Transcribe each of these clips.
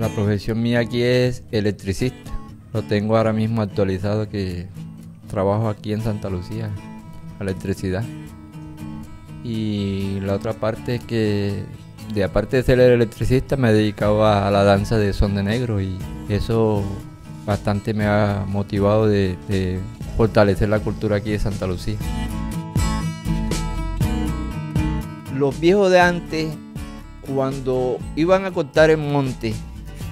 La profesión mía aquí es electricista. Lo tengo ahora mismo actualizado que trabajo aquí en Santa Lucía, electricidad. Y la otra parte es que, de aparte de ser electricista, me he dedicado a la danza de son de negro y eso bastante me ha motivado de, de fortalecer la cultura aquí de Santa Lucía. Los viejos de antes, cuando iban a cortar el monte,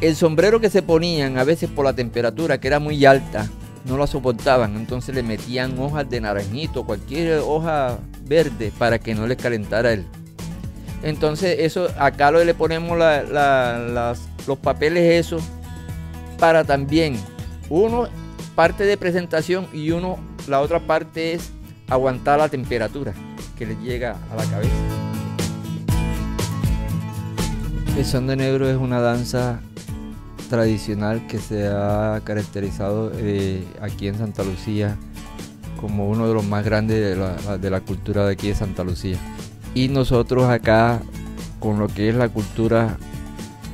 el sombrero que se ponían a veces por la temperatura, que era muy alta, no la soportaban, entonces le metían hojas de naranjito, cualquier hoja verde para que no les calentara el. Entonces eso acá lo le ponemos los papeles esos para también uno parte de presentación y uno la otra parte es aguantar la temperatura que les llega a la cabeza. El son de negro es una danza tradicional que se ha caracterizado eh, aquí en Santa Lucía como uno de los más grandes de la, cultura de aquí de Santa Lucía. Y nosotros acá, con lo que es la cultura,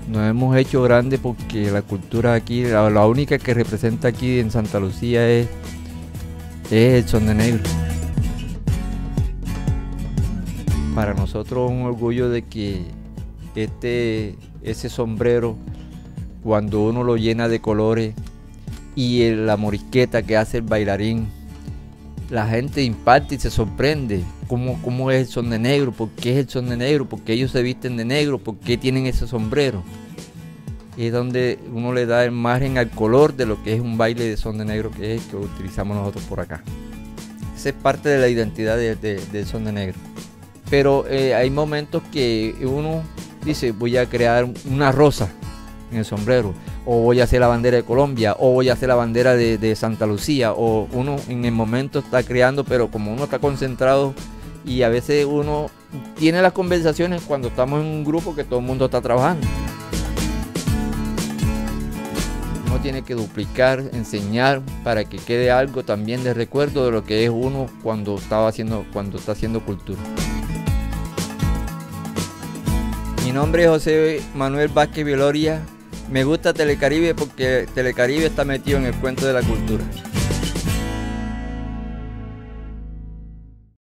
nos hemos hecho grandes porque la cultura aquí, la, la única que representa aquí en Santa Lucía es, es el son de negro. Para nosotros es un orgullo de que este, ese sombrero, cuando uno lo llena de colores y la morisqueta que hace el bailarín, la gente imparte y se sorprende cómo, cómo es el son de negro, por qué es el son de negro, por qué ellos se visten de negro, por qué tienen ese sombrero. Es donde uno le da el margen al color de lo que es un baile de son de negro que es que utilizamos nosotros por acá. Esa es parte de la identidad del son de negro. Pero eh, hay momentos que uno dice voy a crear una rosa en el sombrero, o voy a hacer la bandera de Colombia, o voy a hacer la bandera de, Santa Lucía, o uno en el momento está creando, pero como uno está concentrado y a veces uno tiene las conversaciones cuando estamos en un grupo que todo el mundo está trabajando. Uno tiene que duplicar, enseñar para que quede algo también de recuerdo de lo que es uno cuando estaba haciendo, cuando está haciendo cultura. Mi nombre es José Manuel Vázquez Viloria. Me gusta Telecaribe porque Telecaribe está metido en el cuento de la cultura.